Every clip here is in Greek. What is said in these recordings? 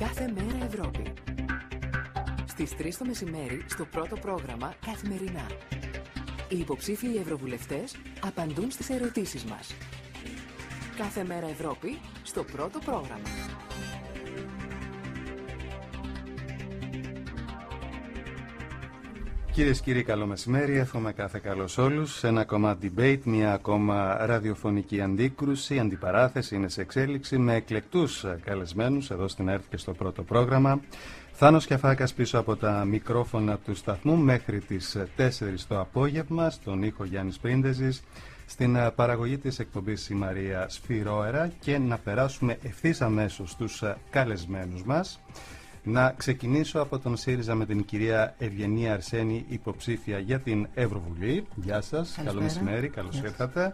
Κάθε μέρα Ευρώπη. Στις 3 το μεσημέρι στο πρώτο πρόγραμμα Καθημερινά. Οι υποψήφιοι ευρωβουλευτές απαντούν στις ερωτήσεις μας. Κάθε μέρα Ευρώπη στο πρώτο πρόγραμμα. Κυρίες και κύριοι, καλό μεσημέρι. Εύχομαι κάθε καλός όλους. Ένα ακόμα debate, μια ακόμα ραδιοφωνική αντίκρουση, αντιπαράθεση είναι σε εξέλιξη με εκλεκτούς καλεσμένους εδώ στην ΕΡΤ και στο πρώτο πρόγραμμα. Θάνος Κιαφάκας πίσω από τα μικρόφωνα του σταθμού μέχρι τις 4 το απόγευμα, στον ήχο Γιάννης Πρίντεζης, στην παραγωγή της εκπομπής η Μαρία Σφυρόερα και να περάσουμε ευθύς αμέσως στους καλεσμένους μας. Να ξεκινήσω από τον ΣΥΡΙΖΑ με την κυρία Ευγενία Αρσένη, υποψήφια για την Ευρωβουλή. Γεια σας, καλό μεσημέρι, καλώς ήρθατε.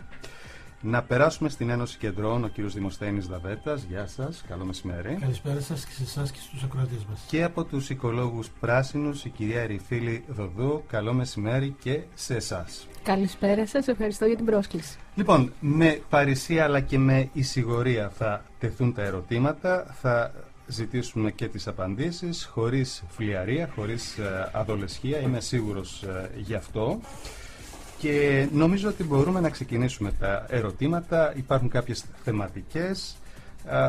Να περάσουμε στην Ένωση Κεντρών, ο κύριος Δημοσθένης Δαβέτας. Γεια σας, καλό μεσημέρι. Καλησπέρα σας και σε εσάς και στους ακροατές μας. Και από τους οικολόγους πράσινους, η κυρία Ερυφίλη Δοδού. Καλό μεσημέρι και σε εσάς. Καλησπέρα σας, ευχαριστώ για την πρόσκληση. Λοιπόν, με παρησία αλλά και με εισηγορία θα τεθούν τα ερωτήματα. Θα ζητήσουμε και τις απαντήσεις χωρίς φλιαρία, χωρίς ε, αδολεσχία. Είμαι σίγουρος ε, γι' αυτό. Και νομίζω ότι μπορούμε να ξεκινήσουμε τα ερωτήματα. Υπάρχουν κάποιες θεματικές.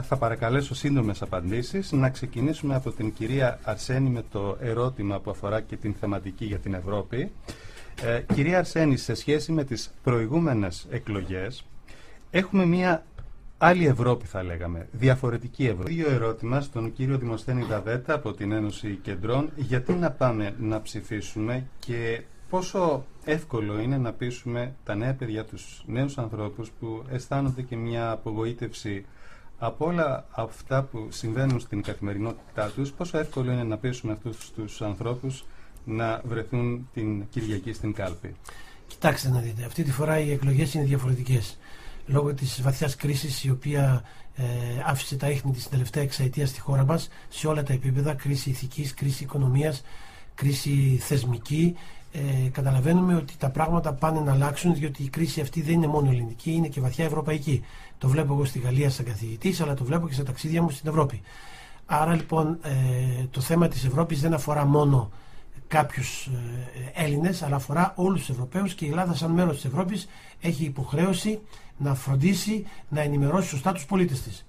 Θα παρακαλέσω σύντομες απαντήσεις. Να ξεκινήσουμε από την κυρία Αρσένη με το ερώτημα που αφορά και την θεματική για την Ευρώπη. Ε, κυρία Αρσένη, σε σχέση με τις προηγούμενες εκλογές, έχουμε μία άλλη Ευρώπη θα λέγαμε, διαφορετική Ευρώπη. Δύο ερώτημα στον κύριο Δημοσθένη Δαβέτα από την Ένωση Κεντρών. Γιατί να πάμε να ψηφίσουμε και πόσο εύκολο είναι να πείσουμε τα νέα παιδιά, τους νέους ανθρώπους που αισθάνονται και μια απογοήτευση από όλα αυτά που συμβαίνουν στην καθημερινότητά τους, πόσο εύκολο είναι να πείσουμε αυτούς τους ανθρώπους να βρεθούν την Κυριακή στην κάλπη; Κοιτάξτε να δείτε, αυτή τη φορά οι εκλογές είναι διαφορετικές. Λόγω της βαθιάς κρίσης η οποία ε, άφησε τα ίχνη της τελευταία εξαετία στη χώρα μας σε όλα τα επίπεδα, κρίση ηθικής, κρίση οικονομίας, κρίση θεσμική, ε, καταλαβαίνουμε ότι τα πράγματα πάνε να αλλάξουν διότι η κρίση αυτή δεν είναι μόνο ελληνική, είναι και βαθιά ευρωπαϊκή. Το βλέπω εγώ στη Γαλλία σαν καθηγητής, αλλά το βλέπω και στα ταξίδια μου στην Ευρώπη. Άρα λοιπόν ε, το θέμα της Ευρώπης δεν αφορά μόνο κάποιους ε, Έλληνες, αλλά αφορά όλους τους Ευρωπαίους και η Ελλάδα σαν μέρος της Ευρώπης έχει υποχρέωση να φροντίσει να ενημερώσει σωστά τους πολίτες της.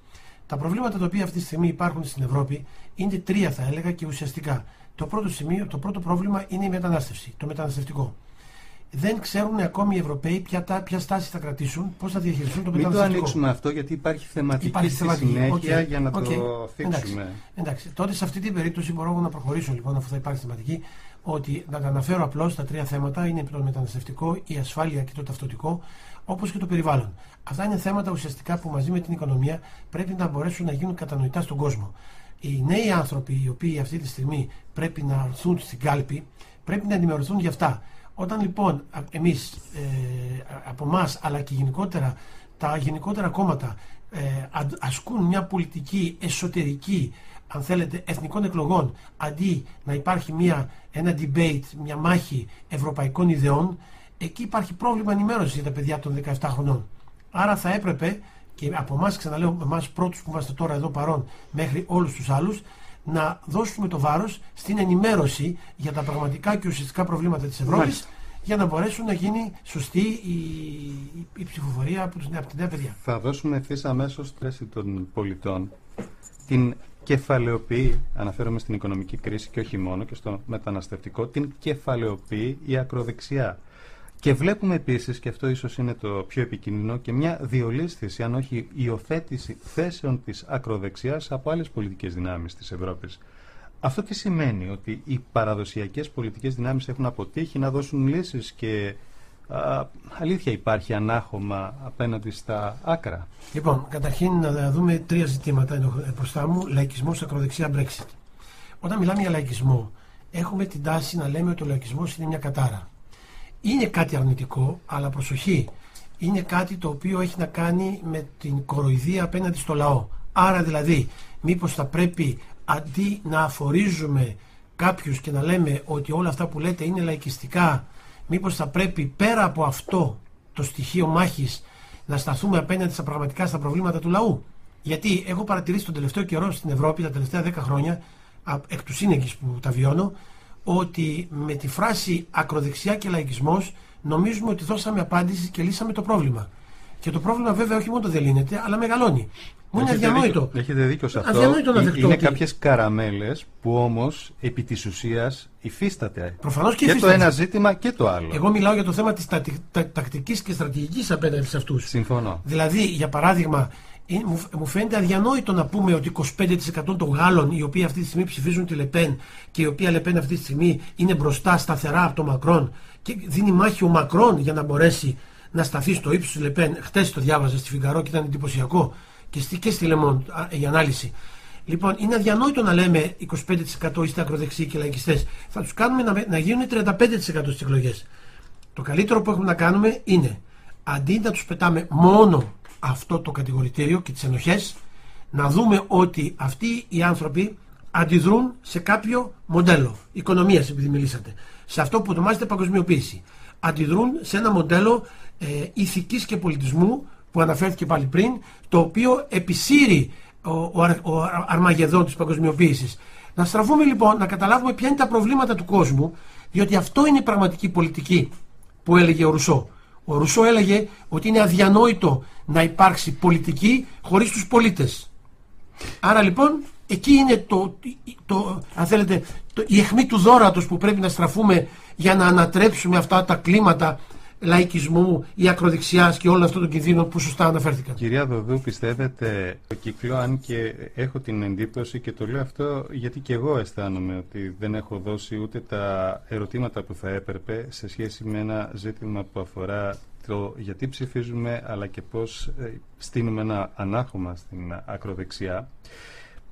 Τα προβλήματα τα οποία αυτή τη στιγμή υπάρχουν στην Ευρώπη είναι τρία θα έλεγα και ουσιαστικά. Το πρώτο, σημείο, το πρώτο πρόβλημα είναι η μετανάστευση, το μεταναστευτικό. Δεν ξέρουν ακόμη οι Ευρωπαίοι ποια, ποια στάση θα κρατήσουν, πώς θα διαχειριστούν το μεταναστευτικό. Μην το ανοίξουμε αυτό, γιατί υπάρχει θεματική υπάρχει στη συνέχεια για να okay. το θίξουμε. Εντάξει. Εντάξει. Τότε σε αυτή την περίπτωση μπορώ να προχωρήσω λοιπόν, αφού θα υπάρχει θεματική, ότι να τα αναφέρω απλώς τα τρία θέματα είναι το μεταναστευτικό, η ασφάλεια και το ταυτοτικό, όπως και το περιβάλλον. Αυτά είναι θέματα ουσιαστικά που μαζί με την οικονομία πρέπει να μπορέσουν να γίνουν κατανοητά στον κόσμο οι νέοι άνθρωποι οι οποίοι αυτή τη στιγμή πρέπει να έρθουν στην κάλπη πρέπει να ενημερωθούν για αυτά. Όταν λοιπόν εμείς ε, από εμάς αλλά και γενικότερα τα γενικότερα κόμματα ε, ασκούν μια πολιτική εσωτερική αν θέλετε εθνικών εκλογών αντί να υπάρχει μια, ένα debate, μια μάχη ευρωπαϊκών ιδεών εκεί υπάρχει πρόβλημα ενημέρωσης για τα παιδιά των 17 χρονών. Άρα θα έπρεπε και από εμάς, ξαναλέω, εμάς πρώτους που είμαστε τώρα εδώ παρόν, μέχρι όλους τους άλλους, να δώσουμε το βάρος στην ενημέρωση για τα πραγματικά και ουσιαστικά προβλήματα της Ευρώπης, για να μπορέσουν να γίνει σωστή η, η, ψηφοφορία από, τους, από τη νέα παιδιά. Θα δώσουμε ευθύς αμέσως θέση των πολιτών την κεφαλαιοποιεί, αναφέρομαι στην οικονομική κρίση και όχι μόνο και στο μεταναστευτικό, την κεφαλαιοποιεί η ακροδεξιά. Και βλέπουμε επίσης, και αυτό ίσως είναι το πιο επικίνδυνο, και μια διολίσθηση, αν όχι υιοθέτηση θέσεων της ακροδεξιάς από άλλες πολιτικές δυνάμεις της Ευρώπης. Αυτό τι σημαίνει, ότι οι παραδοσιακές πολιτικές δυνάμεις έχουν αποτύχει να δώσουν λύσεις και α, αλήθεια υπάρχει ανάχωμα απέναντι στα άκρα; Λοιπόν, καταρχήν να δούμε τρία ζητήματα μπροστά μου. Λαϊκισμός, ακροδεξιά, Brexit. Όταν μιλάμε για λαϊκισμό, έχουμε την τάση να λέμε ότι ο λαϊκισμός είναι μια κατάρα είναι κάτι αρνητικό, αλλά προσοχή, είναι κάτι το οποίο έχει να κάνει με την κοροϊδία απέναντι στο λαό. Άρα δηλαδή, μήπως θα πρέπει αντί να αφορίζουμε κάποιους και να λέμε ότι όλα αυτά που λέτε είναι λαϊκιστικά, μήπως θα πρέπει πέρα από αυτό το στοιχείο μάχης να σταθούμε απέναντι στα πραγματικά στα προβλήματα του λαού; Γιατί έχω παρατηρήσει τον τελευταίο καιρό στην Ευρώπη, τα τελευταία 10 χρόνια, εκ του σύνεγγυς που τα βιώνω, ότι με τη φράση ακροδεξιά και λαϊκισμός νομίζουμε ότι δώσαμε απάντηση και λύσαμε το πρόβλημα. Και το πρόβλημα βέβαια όχι μόνο δεν λύνεται, αλλά μεγαλώνει. Μου είναι αδιανόητο. Έχετε δίκιο σε αυτό. Αδιανόητο να δεχτώ είναι ότι- κάποιες καραμέλες που όμως επί της ουσίας υφίσταται. Προφανώς και και το υφίσταται. ένα ζήτημα και το άλλο. Εγώ μιλάω για το θέμα της τα, τα, τακτικής και στρατηγικής απέναντι σε αυτούς. Συμφωνώ. Δηλαδή, για παράδειγμα, ε, μου, μου φαίνεται αδιανόητο να πούμε ότι 25% των Γάλλων οι οποίοι αυτή τη στιγμή ψηφίζουν τη Λεπέν και η οποία Λεπέν αυτή τη στιγμή είναι μπροστά σταθερά από τον Μακρόν και δίνει μάχη ο Μακρόν για να μπορέσει να σταθεί στο ύψος της Λεπέν. Χτες το διάβαζα στη Φιγκαρό και ήταν εντυπωσιακό και στη, και στη Λεμόν η ανάλυση. Λοιπόν, είναι αδιανόητο να λέμε 25% είστε ακροδεξιοί και λαϊκιστές. Θα τους κάνουμε να, να γίνουν 35% στις εκλογές. Το καλύτερο που έχουμε να κάνουμε είναι αντί να τους πετάμε μόνο αυτό το κατηγορητήριο και τις ενοχές να δούμε ότι αυτοί οι άνθρωποι αντιδρούν σε κάποιο μοντέλο οικονομίας επειδή μιλήσατε σε αυτό που ονομάζεται παγκοσμιοποίηση αντιδρούν σε ένα μοντέλο ε, ηθικής και πολιτισμού που αναφέρθηκε πάλι πριν το οποίο επισύρει ο, ο, αρ- ο αρ- αρμαγεδόν της παγκοσμιοποίησης να στραφούμε λοιπόν να καταλάβουμε ποια είναι τα προβλήματα του κόσμου διότι αυτό είναι η πραγματική πολιτική που έλεγε ο Ρουσό. Ο Ρουσό έλεγε ότι είναι αδιανόητο να υπάρξει πολιτική χωρίς τους πολίτες. Άρα λοιπόν εκεί είναι το, το, αν θέλετε, το, η αιχμή του δόρατος που πρέπει να στραφούμε για να ανατρέψουμε αυτά τα κλίματα λαϊκισμού ή ακροδεξιάς και όλων αυτών των κινδύνων που σωστά αναφέρθηκαν. Κυρία Δοδού, πιστεύετε το κύκλο, αν και έχω την εντύπωση και το λέω αυτό γιατί και εγώ αισθάνομαι ότι δεν έχω δώσει ούτε τα ερωτήματα που θα έπρεπε σε σχέση με ένα ζήτημα που αφορά το γιατί ψηφίζουμε αλλά και πώς ε, στείλουμε ένα ανάχωμα στην ακροδεξιά.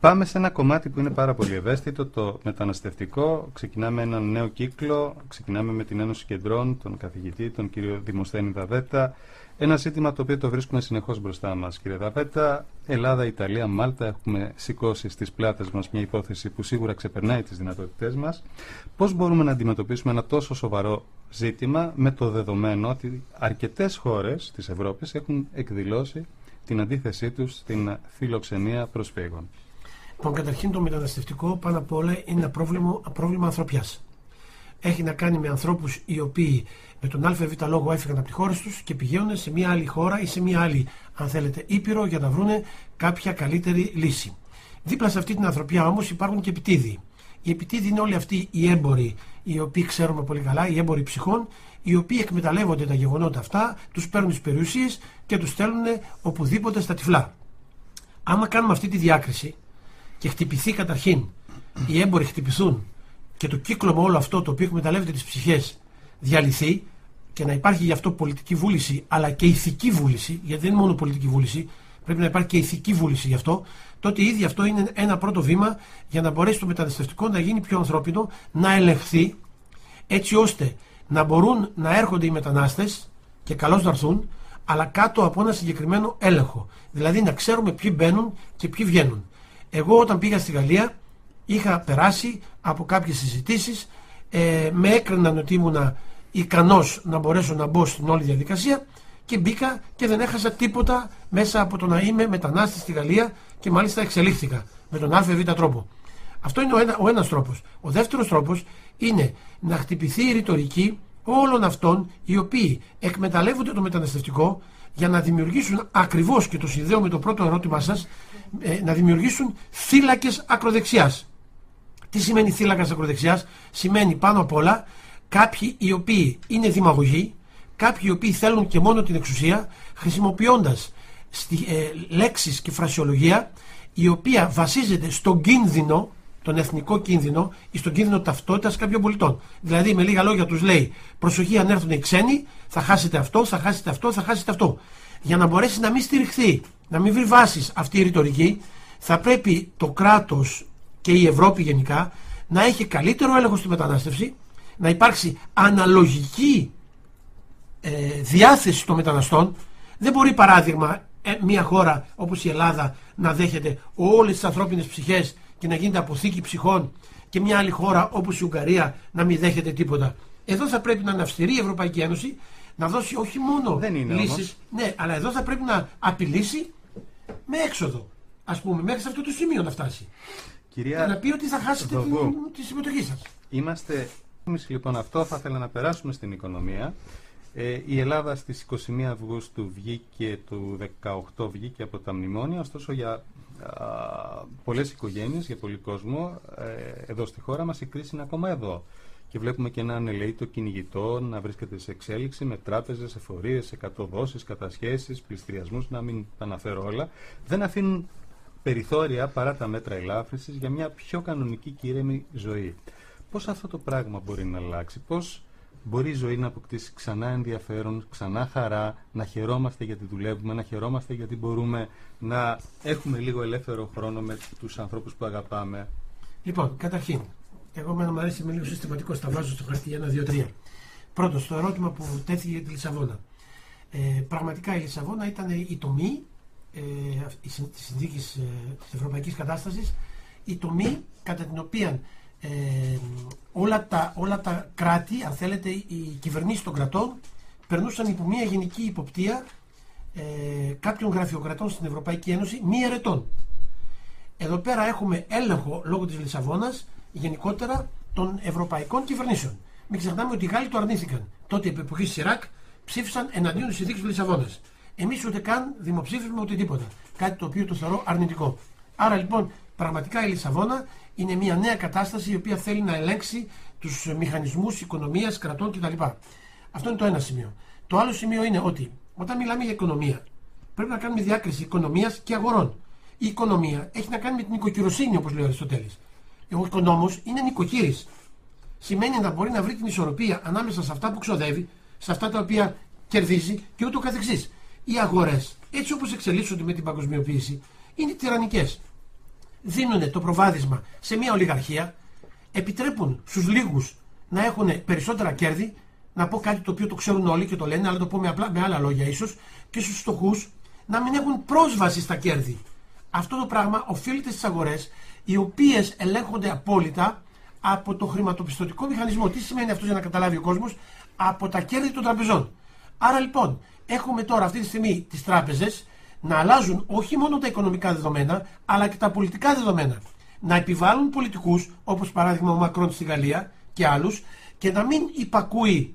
Πάμε σε ένα κομμάτι που είναι πάρα πολύ ευαίσθητο, το μεταναστευτικό. Ξεκινάμε έναν νέο κύκλο, ξεκινάμε με την Ένωση Κεντρών, τον καθηγητή, τον κύριο Δημοσθένη Δαβέτα. Ένα ζήτημα το οποίο το βρίσκουμε συνεχώς μπροστά μας, κύριε Δαβέτα. Ελλάδα, Ιταλία, Μάλτα έχουμε σηκώσει στις πλάτες μας μια υπόθεση που σίγουρα ξεπερνάει τις δυνατότητές μας. Πώς μπορούμε να αντιμετωπίσουμε ένα τόσο σοβαρό ζήτημα με το δεδομένο ότι αρκετές χώρες της Ευρώπης έχουν εκδηλώσει την αντίθεσή τους στην φιλοξενία προσφύγων; Λοιπόν, καταρχήν το μεταναστευτικό πάνω απ' όλα είναι ένα πρόβλημα, πρόβλημα ανθρωπιάς. Έχει να κάνει με ανθρώπους οι οποίοι με τον ΑΒ λόγο έφυγαν από τη χώρα τους και πηγαίνουν σε μια άλλη χώρα ή σε μια άλλη, αν θέλετε, ήπειρο για να βρουν κάποια καλύτερη λύση. Δίπλα σε αυτή την ανθρωπιά όμως υπάρχουν και επιτίδιοι. Οι επιτίδιοι είναι όλοι αυτοί οι έμποροι, οι οποίοι ξέρουμε πολύ καλά, οι έμποροι ψυχών, οι οποίοι εκμεταλλεύονται τα γεγονότα αυτά, τους παίρνουν τι περιουσίες και τους στέλνουν οπουδήποτε στα τυφλά. Άμα κάνουμε αυτή τη διάκριση, και χτυπηθεί καταρχήν, οι έμποροι χτυπηθούν και το κύκλωμα όλο αυτό το οποίο εκμεταλλεύεται τις ψυχές διαλυθεί και να υπάρχει γι' αυτό πολιτική βούληση αλλά και ηθική βούληση, γιατί δεν είναι μόνο πολιτική βούληση, πρέπει να υπάρχει και ηθική βούληση γι' αυτό, τότε ήδη αυτό είναι ένα πρώτο βήμα για να μπορέσει το μεταναστευτικό να γίνει πιο ανθρώπινο, να ελεγχθεί έτσι ώστε να μπορούν να έρχονται οι μετανάστες και καλώς να έρθουν, αλλά κάτω από ένα συγκεκριμένο έλεγχο. Δηλαδή να ξέρουμε ποιοι μπαίνουν και ποιοι βγαίνουν. Εγώ όταν πήγα στη Γαλλία είχα περάσει από κάποιες συζητήσεις, ε, με έκριναν ότι ήμουνα ικανός να μπορέσω να μπω στην όλη διαδικασία και μπήκα και δεν έχασα τίποτα μέσα από το να είμαι μετανάστης στη Γαλλία και μάλιστα εξελίχθηκα με τον ΑΒ τρόπο. Αυτό είναι ο, ένα, ο ένας τρόπος. Ο δεύτερος τρόπος είναι να χτυπηθεί η ρητορική όλων αυτών οι οποίοι εκμεταλλεύονται το μεταναστευτικό για να δημιουργήσουν ακριβώς και το συνδέω με το πρώτο ερώτημά σας ε, να δημιουργήσουν θύλακες ακροδεξιάς. Τι σημαίνει θύλακας ακροδεξιάς; Σημαίνει πάνω απ' όλα κάποιοι οι οποίοι είναι δημαγωγοί, κάποιοι οι οποίοι θέλουν και μόνο την εξουσία χρησιμοποιώντας στη, ε, λέξεις και φρασιολογία η οποία βασίζεται στον κίνδυνο, τον εθνικό κίνδυνο ή στον κίνδυνο ταυτότητας κάποιων πολιτών. Δηλαδή με λίγα λόγια τους λέει προσοχή αν έρθουν οι ξένοι θα χάσετε αυτό, θα χάσετε αυτό, θα χάσετε αυτό. Για να μπορέσει να μην στηριχθεί, να μην βρει βάσεις αυτή η ρητορική θα πρέπει το κράτος και η Ευρώπη γενικά να έχει καλύτερο έλεγχο στη μετανάστευση, να υπάρξει αναλογική ε, διάθεση των μεταναστών. Δεν μπορεί παράδειγμα ε, μια χώρα όπως η Ελλάδα να δέχεται όλες τις ανθρώπινες ψυχές και να γίνεται αποθήκη ψυχών και μια άλλη χώρα όπως η Ουγγαρία να μην δέχεται τίποτα. Εδώ θα πρέπει να είναι αυστηρή η Ευρωπαϊκή Ένωση να δώσει όχι μόνο Δεν είναι λύσεις, όμως. ναι, αλλά εδώ θα πρέπει να απειλήσει με έξοδο. ας πούμε, μέχρι σε αυτό το σημείο να φτάσει. Κυρία Και να πει ότι θα χάσετε Δοδού. την, τη συμμετοχή σας. Είμαστε. Εμείς, Λοιπόν, αυτό θα ήθελα να περάσουμε στην οικονομία. Ε, η Ελλάδα στις 21 Αυγούστου βγήκε, του 18 βγήκε από τα μνημόνια, ωστόσο για α, πολλές οικογένειες, για πολύ κόσμο, ε, εδώ στη χώρα μας η κρίση είναι ακόμα εδώ. Και βλέπουμε και έναν ελεήτο κυνηγητό να βρίσκεται σε εξέλιξη με τράπεζες, εφορίες, εκατοδόσεις, κατασχέσεις, πληστηριασμούς, να μην τα αναφέρω όλα. Δεν αφήνουν περιθώρια παρά τα μέτρα ελάφρυνσης για μια πιο κανονική και ήρεμη ζωή. Πώς αυτό το πράγμα μπορεί να αλλάξει, πώς μπορεί η ζωή να αποκτήσει ξανά ενδιαφέρον, ξανά χαρά, να χαιρόμαστε γιατί δουλεύουμε, να χαιρόμαστε γιατί μπορούμε να έχουμε λίγο ελεύθερο χρόνο με τους ανθρώπους που αγαπάμε. Λοιπόν, καταρχήν, εγώ με μου αρέσει με λίγο συστηματικό, τα βάζω στο χαρτί 1, 2, 3. Πρώτο, το ερώτημα που τέθηκε για τη Λισαβόνα. Ε, πραγματικά η Λισαβόνα ήταν η τομή ε, της συνθήκης ε, της ευρωπαϊκής κατάστασης, η τομή κατά την οποία ε, όλα, τα, όλα τα κράτη, αν θέλετε, οι κυβερνήσεις των κρατών περνούσαν υπό μια γενική υποπτία ε, κάποιων γραφειοκρατών στην Ευρωπαϊκή Ένωση μη ερετών. Εδώ πέρα έχουμε έλεγχο λόγω της Λισαβόνας γενικότερα των ευρωπαϊκών κυβερνήσεων. Μην ξεχνάμε ότι οι Γάλλοι το αρνήθηκαν. Τότε επί εποχής Σιράκ ψήφισαν εναντίον της συνθήκη τη Λισαβόνας. Εμείς ούτε καν δημοψήφισμα ούτε τίποτα. Κάτι το οποίο το θεωρώ αρνητικό. Άρα λοιπόν πραγματικά η Λισαβόνα είναι μια νέα κατάσταση η οποία θέλει να ελέγξει τους μηχανισμούς οικονομίας, κρατών κτλ. Αυτό είναι το ένα σημείο. Το άλλο σημείο είναι ότι όταν μιλάμε για οικονομία πρέπει να κάνουμε διάκριση οικονομίας και αγορών. Η οικονομία έχει να κάνει με την οικοκυροσύνη όπως λέει ο Αριστοτέλης. Ο οικονόμος είναι νοικοκύρης. Σημαίνει να μπορεί να βρει την ισορροπία ανάμεσα σε αυτά που ξοδεύει, σε αυτά τα οποία κερδίζει και ούτω καθεξής. Οι αγορές, έτσι όπως εξελίσσονται με την παγκοσμιοποίηση, είναι τυραννικές. Δίνουν το προβάδισμα σε μια ολιγαρχία, επιτρέπουν στους λίγους να έχουν περισσότερα κέρδη, να πω κάτι το οποίο το ξέρουν όλοι και το λένε, αλλά το πω με, απλά, με άλλα λόγια ίσως, και στους φτωχούς να μην έχουν πρόσβαση στα κέρδη. Αυτό το πράγμα οφείλεται στις αγορές, οι οποίες ελέγχονται απόλυτα από το χρηματοπιστωτικό μηχανισμό. Τι σημαίνει αυτό για να καταλάβει ο κόσμος, από τα κέρδη των τραπεζών. Άρα λοιπόν, έχουμε τώρα αυτή τη στιγμή τις τράπεζες να αλλάζουν όχι μόνο τα οικονομικά δεδομένα, αλλά και τα πολιτικά δεδομένα. Να επιβάλλουν πολιτικούς, όπως παράδειγμα ο Μακρόν στη Γαλλία και άλλους, και να μην υπακούει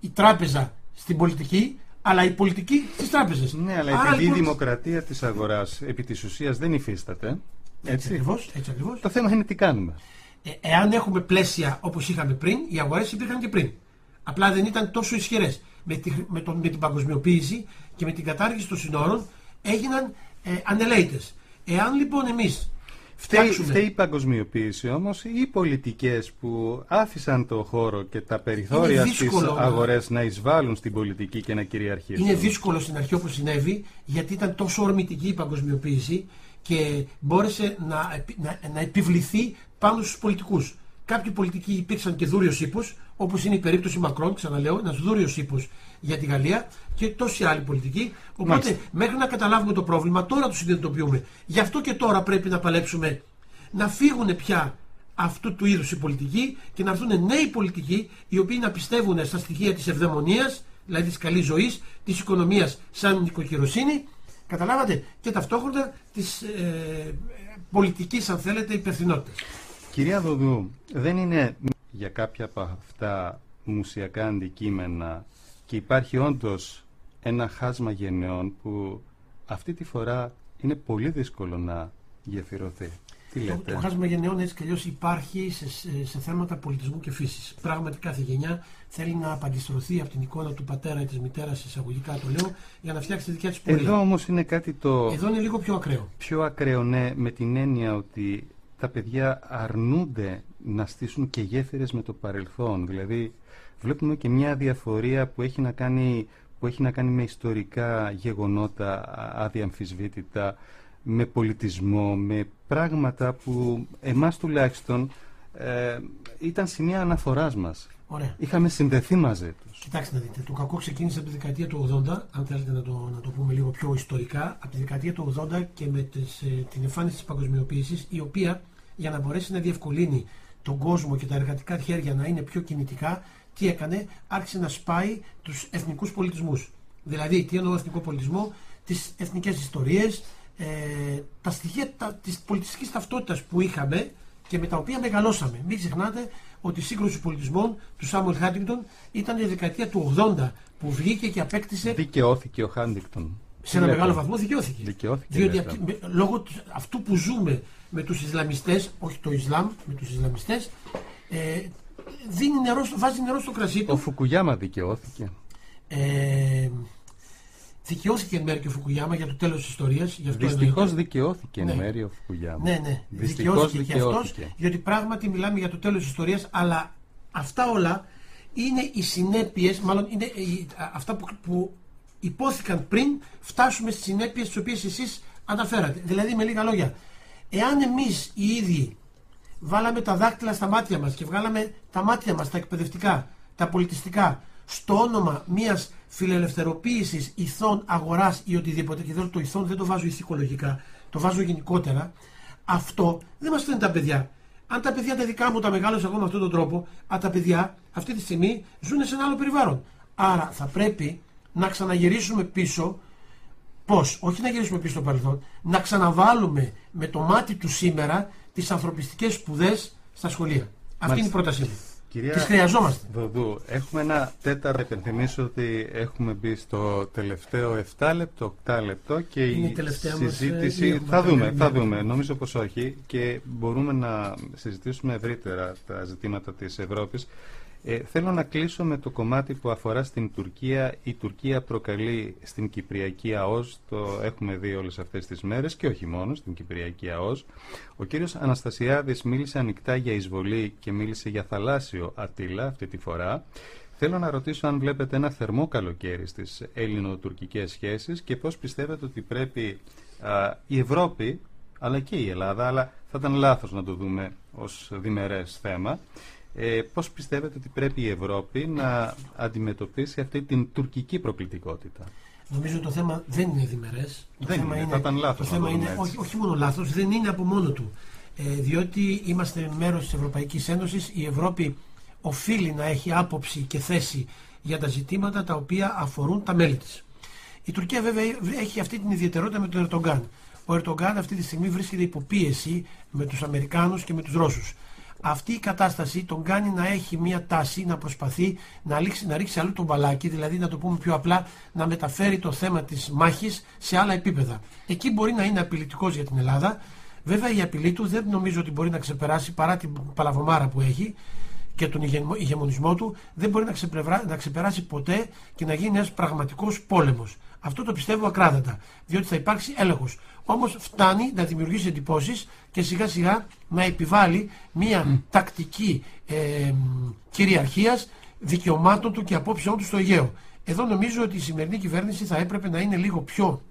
η τράπεζα στην πολιτική, αλλά η πολιτική στις τράπεζες. Ναι, αλλά επειδή η δημοκρατία της αγοράς επί της ουσίας δεν υφίσταται, Έτσι έτσι, ακριβώς, έτσι ακριβώς. το θέμα είναι τι κάνουμε. Ε, εάν έχουμε πλαίσια όπως είχαμε πριν, οι αγορές υπήρχαν και πριν. Απλά δεν ήταν τόσο ισχυρές. Με, τη, με, το, με την παγκοσμιοποίηση και με την κατάργηση των συνόρων έγιναν ε, ανελαίτες. Εάν λοιπόν εμείς Φταίει, φταίει η παγκοσμιοποίηση όμως ή οι πολιτικές που άφησαν το χώρο και τα περιθώρια Είναι στις δύσκολο, αγορές να εισβάλλουν στην πολιτική και να κυριαρχήσουν; Είναι δύσκολο στην αρχή όπως συνέβη, γιατί ήταν τόσο ορμητική η παγκοσμιοποίηση και μπόρεσε να, επι- να, να επιβληθεί πάνω στους πολιτικούς. Κάποιοι πολιτικοί υπήρξαν και δούριος ύπος, όπως είναι η περίπτωση Μακρόν, ξαναλέω, ένας δούριος ύπος για τη Γαλλία και τόσοι άλλοι πολιτικοί. Οπότε Μάλιστα. μέχρι να καταλάβουμε το πρόβλημα, τώρα το συνειδητοποιούμε. Γι' αυτό και τώρα πρέπει να παλέψουμε να φύγουν πια αυτού του είδους οι πολιτικοί και να έρθουν νέοι πολιτικοί οι οποίοι να πιστεύουν στα στοιχεία της ευδαιμονίας, δηλαδή της καλής ζωής, της οικονομίας σαν νοικοκυροσύνη, καταλάβατε, και ταυτόχρονα της ε, πολιτικής αν θέλετε υπευθυνότητας. Κυρία Δοδού, δεν είναι για κάποια από αυτά μουσιακά αντικείμενα και υπάρχει όντως ένα χάσμα γενεών που αυτή τη φορά είναι πολύ δύσκολο να γεφυρωθεί. Τι Το, λέτε; το χάσμα γενναιών έτσι κι αλλιώς υπάρχει σε, σε, σε θέματα πολιτισμού και φύσης. Πράγματι, κάθε γενιά θέλει να απαντιστρωθεί από την εικόνα του πατέρα ή της μητέρας, εισαγωγικά το λέω, για να φτιάξει τη δικιά της πορεία. Εδώ όμως είναι κάτι το Εδώ είναι λίγο πιο ακραίο. πιο ακραίο, ναι, με την έννοια ότι τα παιδιά αρνούνται να στήσουν και γέφυρες με το παρελθόν. Δηλαδή, βλέπουμε και μια διαφορία που έχει να κάνει, που έχει να κάνει με ιστορικά γεγονότα α- αδιαμφισβήτητα, με πολιτισμό, με πράγματα που εμάς τουλάχιστον ε, ήταν σημεία αναφοράς μας. Ωραία. Είχαμε συνδεθεί μαζί τους. Κοιτάξτε να δείτε, το κακό ξεκίνησε από τη δεκαετία του 80, αν θέλετε να το, να το πούμε λίγο πιο ιστορικά, από τη δεκαετία του 80 και με τις, ε, την εμφάνιση της παγκοσμιοποίησης, η οποία για να μπορέσει να διευκολύνει τον κόσμο και τα εργατικά χέρια να είναι πιο κινητικά, τι έκανε, άρχισε να σπάει τους εθνικούς πολιτισμούς. Δηλαδή, τι εννοώ εθνικό πολιτισμό, τις εθνικές ιστορίες, ε, τα στοιχεία τα, της πολιτιστικής ταυτότητας που είχαμε και με τα οποία μεγαλώσαμε. Μην ξεχνάτε ότι η σύγκρουση πολιτισμών του Σάμουελ Χάντιγκτον ήταν η δεκαετία του 80 που βγήκε και απέκτησε. Δικαιώθηκε ο Χάντιγκτον. Σε ένα μεγάλο βαθμό δικαιώθηκε. δικαιώθηκε Διότι ναι, αυ- με- λόγω του- αυτού που ζούμε με τους Ισλαμιστές, όχι το Ισλάμ, με τους Ισλαμιστές, ε, δίνει νερό, στο- βάζει νερό στο κρασί Ο του. Φουκουγιάμα δικαιώθηκε. Ε, δικαιώθηκε εν μέρει και ο Φουκουγιάμα για το τέλος της ιστορίας. Γι αυτό Δυστυχώς εννοείται. δικαιώθηκε εν Ναι. μέρει ο Φουκουγιάμα. Ναι, ναι. Δυστυχώς Δικαιώθηκε και αυτός, δικαιώθηκε. διότι πράγματι μιλάμε για το τέλος της ιστορίας, αλλά αυτά όλα είναι οι συνέπειες, μάλλον είναι οι- α- αυτά που, που υπόθηκαν πριν φτάσουμε στις συνέπειες τις οποίες εσείς αναφέρατε. Δηλαδή, με λίγα λόγια, εάν εμείς οι ίδιοι βάλαμε τα δάκτυλα στα μάτια μας και βγάλαμε τα μάτια μας, τα εκπαιδευτικά, τα πολιτιστικά, στο όνομα μιας φιλελευθεροποίησης ηθών αγοράς ή οτιδήποτε, και εδώ το ηθών δεν το βάζω ηθικολογικά, το βάζω γενικότερα, αυτό δεν μας φαίνεται τα παιδιά. Αν τα παιδιά τα δικά μου τα μεγάλωσα εγώ με αυτόν τον τρόπο, α, τα παιδιά αυτή τη στιγμή ζουν σε ένα άλλο περιβάλλον. Άρα θα πρέπει να ξαναγυρίσουμε πίσω Πώς, όχι να γυρίσουμε πίσω στο παρελθόν, να ξαναβάλουμε με το μάτι του σήμερα τις ανθρωπιστικές σπουδές στα σχολεία. Αυτή είναι η πρότασή μου. Κυρία Τις χρειαζόμαστε. Δοδού, έχουμε ένα τέταρτο. Επενθυμίσω ότι έχουμε μπει στο τελευταίο 7 λεπτό, 8 λεπτό και Είναι η η τελευταία μας, συζήτηση. ε, ή έχουμε θα κάποια δούμε, άλλη θα μέρα; δούμε. Νομίζω πως όχι και μπορούμε να συζητήσουμε ευρύτερα τα ζητήματα της Ευρώπης. Ε, θέλω να κλείσω με το κομμάτι που αφορά στην Τουρκία. Η Τουρκία προκαλεί στην Κυπριακή ΑΟΣ, το έχουμε δει όλες αυτές τις μέρες και όχι μόνο στην Κυπριακή ΑΟΣ. Ο κύριος Αναστασιάδης μίλησε ανοιχτά για εισβολή και μίλησε για θαλάσσιο ατύλα αυτή τη φορά. Θέλω να ρωτήσω αν βλέπετε ένα θερμό καλοκαίρι στις ελληνοτουρκικές σχέσεις και πώς πιστεύετε ότι πρέπει α, η Ευρώπη, αλλά και η Ελλάδα, αλλά θα ήταν λάθος να το δούμε ως διμερές θέμα, ε, πώς πιστεύετε ότι πρέπει η Ευρώπη να αντιμετωπίσει αυτή την τουρκική προκλητικότητα; Νομίζω το θέμα δεν είναι διμερές. Δεν είναι, θα ήταν λάθος Το να θέμα το δούμε είναι, έτσι. όχι, όχι μόνο λάθος, δεν είναι από μόνο του. Ε, διότι είμαστε μέρος της Ευρωπαϊκής Ένωσης, η Ευρώπη οφείλει να έχει άποψη και θέση για τα ζητήματα τα οποία αφορούν τα μέλη της. Η Τουρκία βέβαια έχει αυτή την ιδιαιτερότητα με τον Ερτογκάν. Ο Ερτογκάν αυτή τη στιγμή βρίσκεται υπό πίεση με τους Αμερικάνους και με τους Ρώσους. Αυτή η κατάσταση τον κάνει να έχει μια τάση να προσπαθεί να, ρίξει, να ρίξει αλλού τον μπαλάκι, δηλαδή να το πούμε πιο απλά, να μεταφέρει το θέμα της μάχης σε άλλα επίπεδα. Εκεί μπορεί να είναι απειλητικός για την Ελλάδα. Βέβαια η απειλή του δεν νομίζω ότι μπορεί να ξεπεράσει παρά την παλαβομάρα που έχει και τον ηγεμο- ηγεμονισμό του, δεν μπορεί να, ξεπλευρά- να ξεπεράσει ποτέ και να γίνει ένας πραγματικός πόλεμος. Αυτό το πιστεύω ακράδαντα, διότι θα υπάρξει έλεγχος. Όμως φτάνει να δημιουργήσει εντυπώσεις και σιγά σιγά να επιβάλλει μια τακτική ε, κυριαρχίας δικαιωμάτων του και απόψεών του στο Αιγαίο. Εδώ νομίζω ότι η σημερινή κυβέρνηση θα έπρεπε να είναι λίγο πιο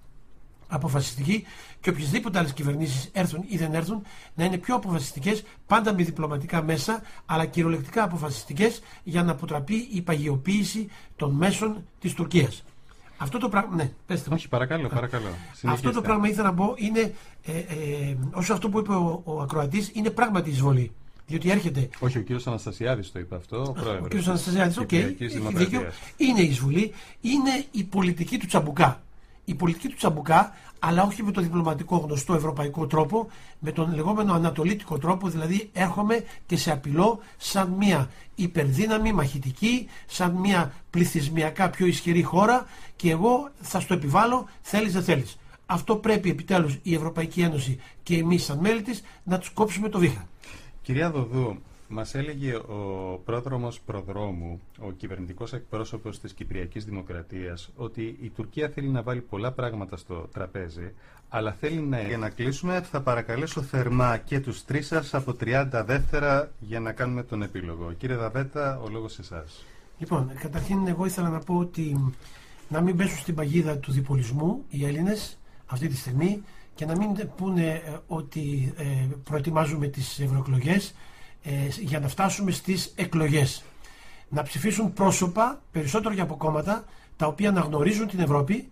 αποφασιστική και οποιασδήποτε άλλες κυβερνήσεις έρθουν ή δεν έρθουν να είναι πιο αποφασιστικές, πάντα με διπλωματικά μέσα, αλλά κυριολεκτικά αποφασιστικές για να αποτραπεί η παγιοποίηση των μέσων της Τουρκίας. Αυτό το πράγμα. Ναι, πέστε μου. Όχι, παρακαλώ, παρακαλώ. Αυτό Συνεχίστε. το πράγμα ήθελα να πω είναι, ε, ε, όσο αυτό που είπε ο, ο ακροατής, είναι πράγματι εισβολή. Διότι έρχεται Όχι, ο κύριος Αναστασιάδης το είπε αυτό, ο πρόεδρος. ο κ. Αναστασιάδης, οκ, Κυπριακής έχει Δημοκρατίας. δίκιο. Είναι η εισβολή, είναι η πολιτική του τσαμπουκά. Η πολιτική του τσαμπουκά, αλλά όχι με τον διπλωματικό γνωστό ευρωπαϊκό τρόπο, με τον λεγόμενο ανατολίτικο τρόπο, δηλαδή έρχομαι και σε απειλώ σαν μια υπερδύναμη μαχητική, σαν μια πληθυσμιακά πιο ισχυρή χώρα και εγώ θα στο επιβάλλω, θέλεις δεν θέλεις. Αυτό πρέπει επιτέλους η Ευρωπαϊκή Ένωση και εμείς σαν μέλη της να τους κόψουμε το βήχα. Κυρία Δοδού, μας έλεγε ο πρόδρομος προδρόμου, ο κυβερνητικός εκπρόσωπος της Κυπριακής Δημοκρατίας, ότι η Τουρκία θέλει να βάλει πολλά πράγματα στο τραπέζι, αλλά θέλει να... Για να κλείσουμε θα παρακαλέσω θερμά και τους τρεις σας από 30 δεύτερα για να κάνουμε τον επίλογο. Κύριε Δαβέτα, ο λόγος σε εσάς. Λοιπόν, καταρχήν εγώ ήθελα να πω ότι να μην πέσουν στην παγίδα του διπολισμού οι Έλληνες αυτή τη στιγμή και να μην πούνε ε, ότι ε, προετοιμάζουμε τις ευρωεκλογές για να φτάσουμε στις εκλογές. Να ψηφίσουν πρόσωπα, περισσότερο και από κόμματα, τα οποία να γνωρίζουν την Ευρώπη,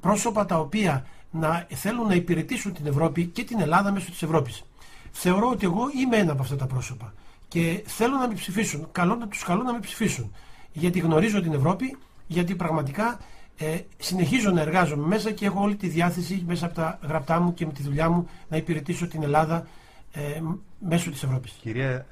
πρόσωπα τα οποία να θέλουν να υπηρετήσουν την Ευρώπη και την Ελλάδα μέσω της Ευρώπης. Θεωρώ ότι εγώ είμαι ένα από αυτά τα πρόσωπα και θέλω να με ψηφίσουν. Καλό να τους καλώ να με ψηφίσουν. Γιατί γνωρίζω την Ευρώπη, γιατί πραγματικά Ε, συνεχίζω να εργάζομαι μέσα και έχω όλη τη διάθεση μέσα από τα γραπτά μου και με τη δουλειά μου να υπηρετήσω την Ελλάδα ε, μέσω της Ευρώπης. Κυρία